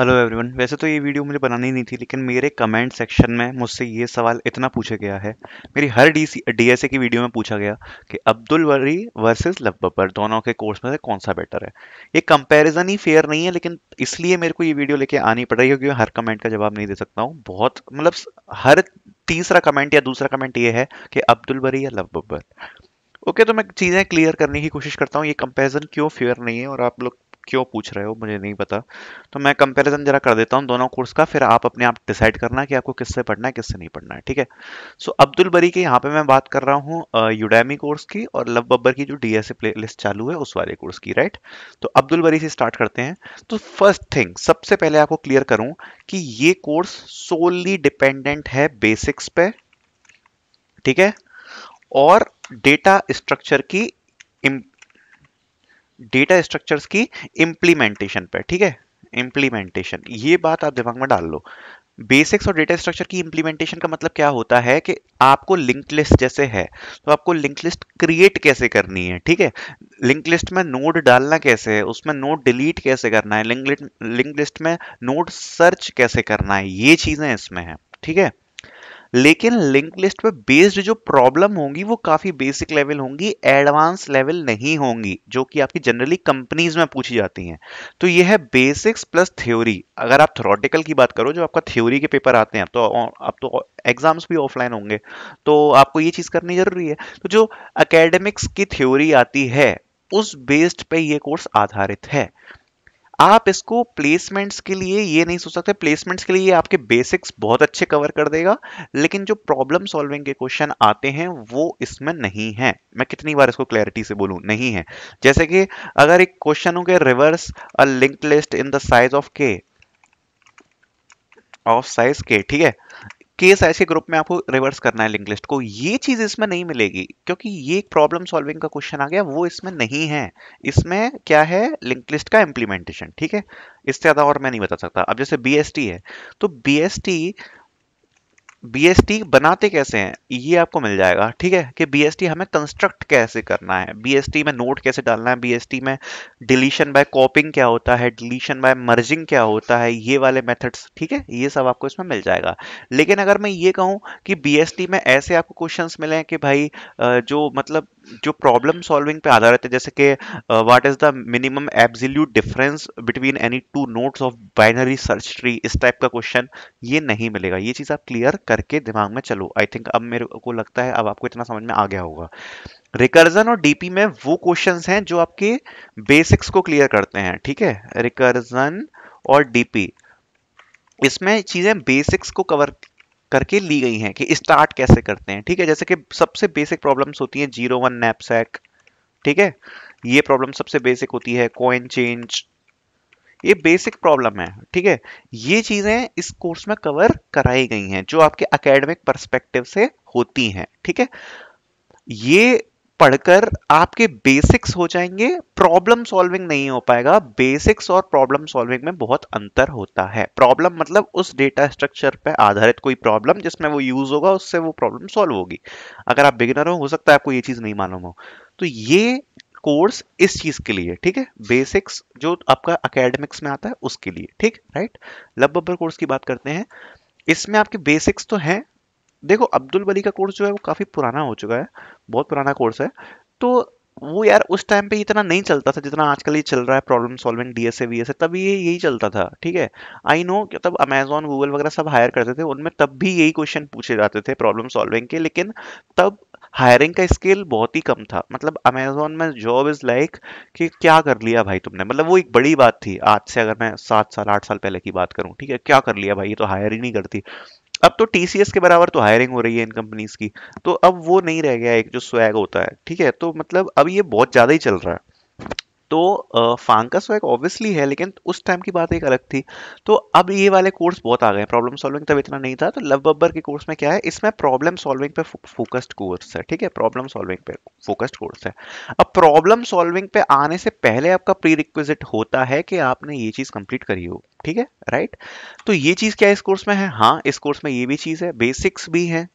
Hello everyone वैसे तो ये वीडियो मुझे बनानी नहीं थी, लेकिन मेरे कमेंट सेक्शन में मुझसे ये सवाल इतना पूछा गया है। मेरी हर डीसी डीएसए की वीडियो में पूछा गया कि अब्दुल वरी वर्सेस लव बब्बर दोनों के कोर्स में से कौन सा बेटर है। ये कंपैरिजन ही फेयर नहीं है, लेकिन इसलिए मेरे को ये वीडियो लेके आनी पड़ रही है, क्योंकि हर कमेंट का जवाब नहीं दे सकता हूँ। बहुत मतलब हर तीसरा कमेंट या दूसरा कमेंट ये है कि अब्दुल वरी या लव बब्बर ओके तो मैं चीज़ें क्लियर करने की कोशिश करता हूँ। ये कंपैरिजन क्यों फेयर नहीं है और आप लोग क्यों पूछ रहे हो, मुझे नहीं पता। तो मैं कंपैरिजन जरा कर देता हूँ दोनों कोर्स का, फिर आप अपने आप डिसाइड करना कि आपको किससे पढ़ना है, किससे नहीं पढ़ना है, ठीक है? सो अब्दुल बरी के यहाँ पे मैं बात कर रहा हूँ यूडैमी कोर्स की और लव बब्बर की जो डीएसए प्ले लिस्ट चालू है, उस वाले कोर्स की राइट तो अब्दुल बरी से स्टार्ट करते हैं। तो फ़र्स्ट थिंग सबसे पहले आपको क्लियर करूँ कि ये कोर्स सोली डिपेंडेंट है बेसिक्स पे, ठीक है? और डेटा स्ट्रक्चर की डेटा स्ट्रक्चर्स की इम्प्लीमेंटेशन पे, ठीक है? इम्प्लीमेंटेशन ये बात आप दिमाग में डाल लो। बेसिक्स और डेटा स्ट्रक्चर की इम्प्लीमेंटेशन का मतलब क्या होता है कि आपको लिंक लिस्ट जैसे है तो आपको लिंक लिस्ट क्रिएट कैसे करनी है, ठीक है? लिंक लिस्ट में नोड डालना कैसे है, उसमें नोड डिलीट कैसे करना है लिंक लिस्ट में नोड सर्च कैसे करना है, ये चीज़ें इसमें है, ठीक है? लेकिन लिंक लिस्ट पे बेस्ड जो प्रॉब्लम होंगी, वो काफ़ी बेसिक लेवल होंगी एडवांस लेवल नहीं होंगी, जो कि आपकी जनरली कंपनीज़ में पूछी जाती हैं। तो ये है बेसिक्स प्लस थ्योरी अगर आप थ्रोटिकल की बात करो, जो आपका थ्योरी के पेपर आते हैं तो अब तो एग्ज़ाम्स भी ऑफलाइन होंगे तो आपको ये चीज़ करनी ज़रूरी है। तो जो अकेडमिक्स की थ्योरी आती है, उस बेस्ड पे ये कोर्स आधारित है। आप इसको प्लेसमेंट्स के लिए ये नहीं सोच सकते। प्लेसमेंट्स के लिए ये आपके बेसिक्स बहुत अच्छे कवर कर देगा, लेकिन जो प्रॉब्लम सॉल्विंग के क्वेश्चन आते हैं, वो इसमें नहीं है। मैं कितनी बार इसको क्लैरिटी से बोलूँ? नहीं है। जैसे कि अगर एक क्वेश्चन हो गया reverse a link list in the size of k of size k ठीक है? केस ऐसे ग्रुप में आपको रिवर्स करना है लिंक लिस्ट को, ये चीज़ इसमें नहीं मिलेगी, क्योंकि ये एक प्रॉब्लम सॉल्विंग का क्वेश्चन आ गया, वो इसमें नहीं है। इसमें क्या है? लिंक लिस्ट का इंप्लीमेंटेशन ठीक है? इससे ज़्यादा और मैं नहीं बता सकता। अब जैसे BST है तो BST बीएसटी बनाते कैसे हैं? ये आपको मिल जाएगा, ठीक है? कि बीएसटी हमें कंस्ट्रक्ट कैसे करना है? बीएसटी में नोट कैसे डालना है? बीएसटी में डिलीशन बाय कॉपिंग क्या होता है? डिलीशन बाय मर्जिंग क्या होता है? ये वाले मेथड्स ठीक है? ये सब आपको इसमें मिल जाएगा। लेकिन अगर मैं ये कहूँ कि बीएसटी में ऐसे आपको क्वेश्चन मिले हैं कि भाई जो मतलब जो प्रॉब्लम सॉल्विंग पे आधारित है, जैसे कि what is the minimum absolute difference between any two nodes of binary search tree इस टाइप का क्वेश्चन ये नहीं मिलेगा। ये चीज़ आप क्लियर करके दिमाग में चलो। आई थिंक अब मेरे को लगता है अब आपको इतना समझ में आ गया होगा। रिकर्जन और डीपी में वो क्वेश्चंस हैं जो आपके बेसिक्स को क्लियर करते हैं, ठीक है? रिकर्जन और डीपी इसमें चीज़ें बेसिक्स को कवर करके ली गई हैं कि स्टार्ट कैसे करते हैं, ठीक है? जैसे कि सबसे बेसिक प्रॉब्लम्स होती हैं ज़ीरो वन नैपसैक ठीक है? ये प्रॉब्लम सबसे बेसिक होती है कॉइन चेंज ये बेसिक प्रॉब्लम है, ठीक है? ये चीज़ें इस कोर्स में कवर कराई गई हैं, जो आपके अकेडमिक परस्पेक्टिव से होती हैं, ठीक है? ये पढ़कर आपके बेसिक्स हो जाएँगे प्रॉब्लम सॉल्विंग नहीं हो पाएगा। बेसिक्स और प्रॉब्लम सॉल्विंग में बहुत अंतर होता है। प्रॉब्लम मतलब उस डेटा स्ट्रक्चर पर आधारित कोई प्रॉब्लम जिसमें वो यूज़ होगा, उससे वो प्रॉब्लम सॉल्व होगी। अगर आप बिगिनर हो हो सकता है आपको ये चीज़ नहीं मालूम हो। तो ये कोर्स इस चीज़ के लिए, ठीक है? बेसिक्स जो आपका अकेडमिक्स में आता है, उसके लिए, ठीक? राइट लब बब्बर कोर्स की बात करते हैं। इसमें आपके बेसिक्स तो हैं देखो, अब्दुल बली का कोर्स जो है वो काफ़ी पुराना हो चुका है, बहुत पुराना कोर्स है। तो वो यार उस टाइम पे इतना नहीं चलता था जितना आजकल ये चल रहा है प्रॉब्लम सॉल्विंग डीएसए वीएसए तब ये यही चलता था, ठीक है? आई नो तब अमेजोन गूगल वगैरह सब हायर करते थे, उनमें तब भी यही क्वेश्चन पूछे जाते थे प्रॉब्लम सॉल्विंग के, लेकिन तब हायरिंग का स्केल बहुत ही कम था। मतलब अमेजोन में जॉब इज़ लाइक कि क्या कर लिया भाई तुमने? मतलब वो एक बड़ी बात थी, आज से अगर मैं सात साल, आठ साल पहले की बात करूँ, ठीक है? क्या कर लिया भाई? ये तो हायर ही नहीं करती। अब तो टीसीएस के बराबर तो हायरिंग हो रही है इन कंपनीज़ की तो अब वो नहीं रह गया, एक जो स्वैग होता है, ठीक है? तो मतलब अब ये बहुत ज़्यादा ही चल रहा है। तो फांकस स्वैग ऑब्वियसली है, लेकिन उस टाइम की बात एक अलग थी। तो अब ये वाले कोर्स बहुत आ गए प्रॉब्लम सॉल्विंग तब इतना नहीं था तो लव बब्बर के कोर्स में क्या है, इसमें प्रॉब्लम सॉल्विंग पे फोकस्ड कोर्स है, ठीक है? प्रॉब्लम सॉल्विंग पे फोकस्ड कोर्स है। अब प्रॉब्लम सॉल्विंग पे आने से पहले आपका प्री रिक्विजिट होता है कि आपने ये चीज़ कंप्लीट करी हो, ठीक है? राइट तो ये चीज़ क्या इस कोर्स में है? हाँ इस कोर्स में ये भी चीज़ है बेसिक्स भी है।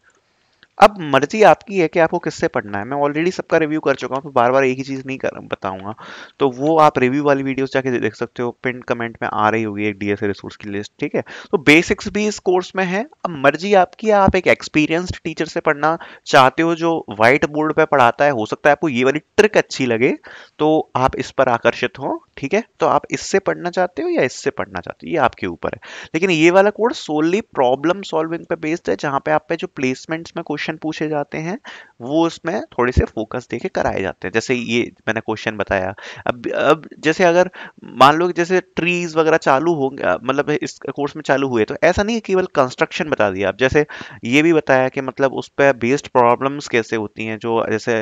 अब मर्ज़ी आपकी है कि आपको किससे पढ़ना है। मैं ऑलरेडी सबका रिव्यू कर चुका हूँ तो बार बार एक ही चीज़ नहीं कर, बताऊँगा। तो वो आप रिव्यू वाली वीडियोस जाके देख सकते हो। पिन कमेंट में आ रही होगी एक डी डीएसए रिसोर्स की लिस्ट ठीक है? तो बेसिक्स भी इस कोर्स में है। अब मर्ज़ी आपकी है, आप एक एक्सपीरियंस्ड टीचर से पढ़ना चाहते हो जो व्हाइट बोर्ड पर पढ़ाता है, हो सकता है आपको ये वाली ट्रिक अच्छी लगे तो आप इस पर आकर्षित हो, ठीक है? तो आप इससे पढ़ना चाहते हो या इससे पढ़ना चाहते हो? ये आपके ऊपर है। लेकिन ये वाला कोर्स सोनली प्रॉब्लम सॉल्विंग पे बेस्ड है, जहाँ पे आप पे जो प्लेसमेंट्स में क्वेश्चन पूछे जाते हैं, वो उसमें थोड़े से फोकस देके कराए जाते हैं। जैसे ये मैंने क्वेश्चन बताया। अब अब जैसे अगर मान लो जैसे ट्रीज वगैरह चालू हो गया मतलब इस कोर्स में चालू हुए तो ऐसा नहीं है केवल कंस्ट्रक्शन बता दिया। अब जैसे ये भी बताया कि मतलब उस पर बेस्ड प्रॉब्लम्स कैसे होती हैं, जो जैसे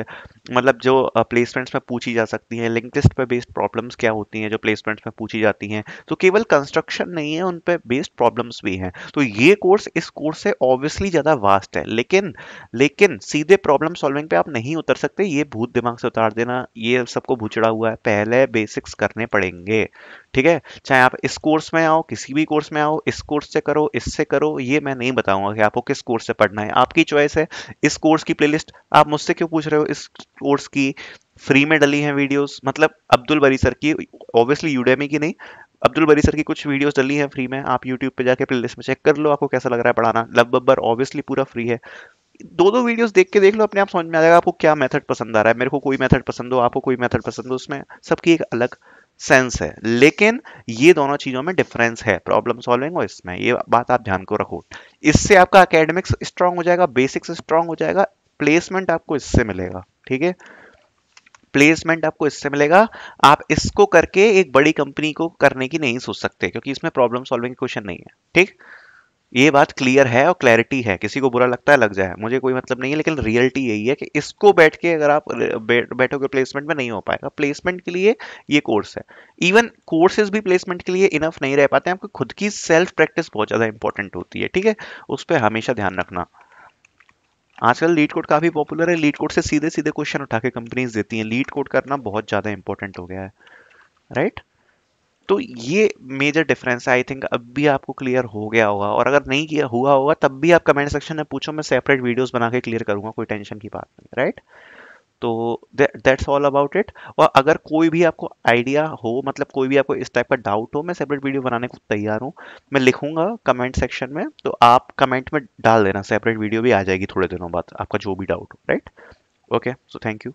मतलब जो प्लेसमेंट्स में पूछी जा सकती हैं लिंक लिस्ट पर बेस्ड प्रॉब्लम्स क्या होती हैं, जो प्लेसमेंट्स में पूछी जाती हैं। तो केवल कंस्ट्रक्शन नहीं है, उन पर बेस्ड प्रॉब्लम्स भी हैं। तो ये कोर्स इस कोर्स से ऑब्वियसली ज़्यादा वास्ट है। लेकिन लेकिन सीधे प्रॉब्लम सॉल्विंग पे आप नहीं उतर सकते, ये भूत दिमाग से उतार देना, ये सबको भूचड़ा हुआ है, पहले बेसिक्स करने पड़ेंगे, ठीक है? चाहे आप इस कोर्स में आओ, किसी भी कोर्स में आओ, इस कोर्स से करो, इससे करो, ये मैं नहीं बताऊँगा कि आपको किस कोर्स से पढ़ना है। आपकी चॉइस है, इस कोर्स की प्लेलिस्ट आप मुझसे क्यों पूछ रहे हो इस कोर्स की? फ्री में डली हैं वीडियोस मतलब अब्दुल बरी सर की ऑब्वियसली यूडेमी की नहीं, अब्दुल बरी सर की कुछ वीडियोस डली हैं फ्री में, आप यूट्यूब पे जाके प्लेलिस्ट में चेक कर लो, आपको कैसा लग रहा है पढ़ाना। लब बब्बर ऑब्वियसली पूरा फ्री है। दो दो वीडियोस देख के देख लो, अपने आप समझ में आ जाएगा आपको क्या मेथड पसंद आ रहा है। मेरे को कोई मेथड पसंद हो, आपको कोई मेथड पसंद हो, उसमें सबकी एक अलग सेंस है। लेकिन ये दोनों चीज़ों में डिफरेंस है प्रॉब्लम सॉल्विंग और इसमें। ये बात आप ध्यान को रखो। इससे आपका अकेडमिक्स स्ट्रांग हो जाएगा बेसिक्स स्ट्रांग हो जाएगा प्लेसमेंट आपको इससे मिलेगा, ठीक है? प्लेसमेंट आपको इससे मिलेगा। आप इसको करके एक बड़ी कंपनी को करने की नहीं सोच सकते, क्योंकि इसमें प्रॉब्लम सॉल्विंग क्वेश्चन नहीं है, ठीक? ये बात क्लियर है और क्लैरिटी है, किसी को बुरा लगता है, लग जाए। मुझे कोई मतलब नहीं है, लेकिन रियलिटी यही है कि इसको बैठ के अगर आप बैठोगे प्लेसमेंट में, नहीं हो पाएगा। प्लेसमेंट के लिए ये कोर्स है। इवन कोर्सेज भी प्लेसमेंट के लिए इनफ नहीं रह पाते हैं। आपको खुद की सेल्फ प्रैक्टिस बहुत ज़्यादा इंपॉर्टेंट होती है, ठीक है? उस पर हमेशा ध्यान रखना। आजकल लीड कोड काफ़ी पॉपुलर है। लीड कोड से सीधे सीधे क्वेश्चन उठा के कंपनीज़ देती हैं। लीड कोड करना बहुत ज़्यादा इंपॉर्टेंट हो गया है। राइट तो ये मेजर डिफरेंस आई थिंक अब भी आपको क्लियर हो गया होगा और अगर नहीं किया, हुआ होगा, तब भी आप कमेंट सेक्शन में पूछो, मैं सेपरेट वीडियोस बना के क्लियर करूँगा, कोई टेंशन की बात नहीं राइट तो दैट्स ऑल अबाउट इट और अगर कोई भी आपको आइडिया हो मतलब कोई भी आपको इस टाइप का डाउट हो, मैं सेपरेट वीडियो बनाने को तैयार हूँ। मैं लिखूँगा कमेंट सेक्शन में तो आप कमेंट में डाल देना सेपरेट वीडियो भी आ जाएगी थोड़े दिनों बाद, आपका जो भी डाउट हो right okay so thank you